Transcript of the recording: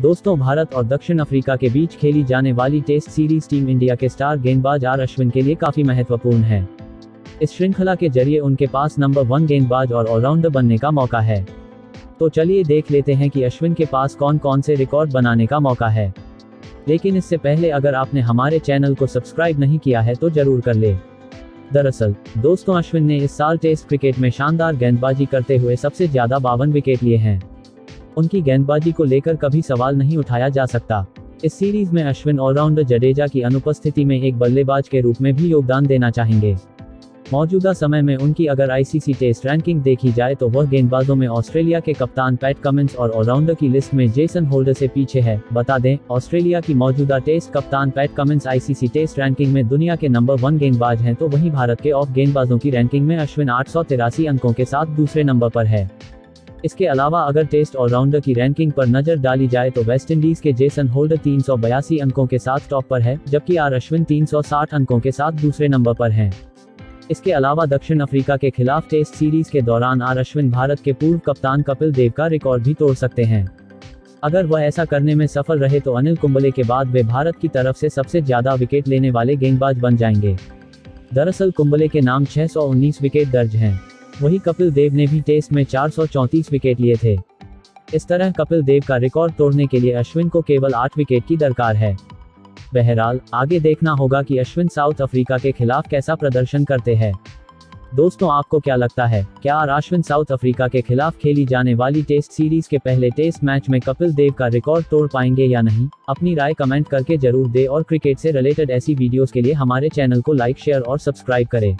दोस्तों, भारत और दक्षिण अफ्रीका के बीच खेली जाने वाली टेस्ट सीरीज़ टीम इंडिया के स्टार गेंदबाज आर अश्विन के लिए काफ़ी महत्वपूर्ण है। इस श्रृंखला के ज़रिए उनके पास नंबर वन गेंदबाज और ऑलराउंडर बनने का मौका है। तो चलिए देख लेते हैं कि अश्विन के पास कौन कौन से रिकॉर्ड बनाने का मौका है। लेकिन इससे पहले अगर आपने हमारे चैनल को सब्सक्राइब नहीं किया है तो ज़रूर कर ले। दरअसल, दोस्तों, अश्विन ने इस साल टेस्ट क्रिकेट में शानदार गेंदबाजी करते हुए सबसे ज़्यादा बावन विकेट लिए हैं। उनकी गेंदबाजी को लेकर कभी सवाल नहीं उठाया जा सकता। इस सीरीज़ में अश्विन ऑलराउंडर जडेजा की अनुपस्थिति में एक बल्लेबाज के रूप में भी योगदान देना चाहेंगे। मौजूदा समय में उनकी अगर आईसीसी टेस्ट रैंकिंग देखी जाए तो वह गेंदबाजों में ऑस्ट्रेलिया के कप्तान पैट कमिंस और ऑलराउंडर की लिस्ट में जेसन होल्डर से पीछे है। बता दें, ऑस्ट्रेलिया की मौजूदा टेस्ट कप्तान Pat Cummins ICC test ranking में दुनिया के नंबर वन गेंदबाज हैं तो वहीं भारत के ऑफ़ गेंदबाजों की रैंकिंग में अश्विन आठ सौ तिरासी अंकों के साथ दूसरे नंबर पर है। इसके अलावा अगर टेस्ट ऑलराउंडर की रैंकिंग पर नज़र डाली जाए तो वेस्टइंडीज के जेसन होल्डर तीन सौ बयासी अंकों के साथ टॉप पर है, जबकि आर अश्विन 360 अंकों के साथ दूसरे नंबर पर हैं। इसके अलावा दक्षिण अफ्रीका के खिलाफ टेस्ट सीरीज़ के दौरान आर अश्विन भारत के पूर्व कप्तान कपिल देव का रिकॉर्ड भी तोड़ सकते हैं। अगर वह ऐसा करने में सफल रहे तो अनिल कुंबले के बाद वे भारत की तरफ़ से सबसे ज़्यादा विकेट लेने वाले गेंदबाज बन जाएँगे। दरअसल कुंबले के नाम 619 विकेट दर्ज हैं। वही कपिल देव ने भी टेस्ट में चार सौ चौंतीस विकेट लिए थे। इस तरह कपिल देव का रिकॉर्ड तोड़ने के लिए अश्विन को केवल आठ विकेट की दरकार है। बहरहाल, आगे देखना होगा कि अश्विन साउथ अफ्रीका के खिलाफ कैसा प्रदर्शन करते हैं। दोस्तों, आपको क्या लगता है, क्या आर अश्विन साउथ अफ्रीका के खिलाफ खेली जाने वाली टेस्ट सीरीज़ के पहले टेस्ट मैच में कपिल देव का रिकॉर्ड तोड़ पाएँगे या नहीं? अपनी राय कमेंट करके ज़रूर दे और क्रिकेट से रिलेटेड ऐसी वीडियोस के लिए हमारे चैनल को लाइक शेयर और सब्सक्राइब करें।